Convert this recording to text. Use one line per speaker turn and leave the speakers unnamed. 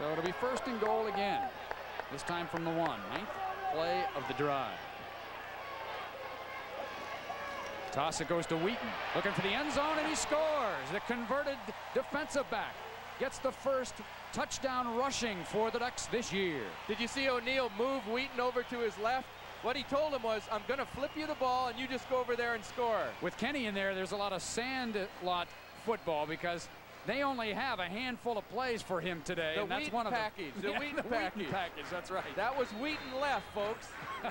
So it'll be first and goal again. This time from the one. Ninth play of the drive. Toss it goes to Wheaton. Looking for the end zone, and he scores. The converted defensive back gets the first touchdown rushing for the Ducks this year.
Did you see O'Neill move Wheaton over to his left? What he told him was, I'm going to flip you the ball, and you just go over there and score.
With Kenny in there, there's a lot of sand lot football because they only have a handful of plays for him today.
The
and that's
Wheaton
one of
package.
The,
The
yeah,
Wheaton
the
package.
Wheaton package. That's right.
That was Wheaton left, folks.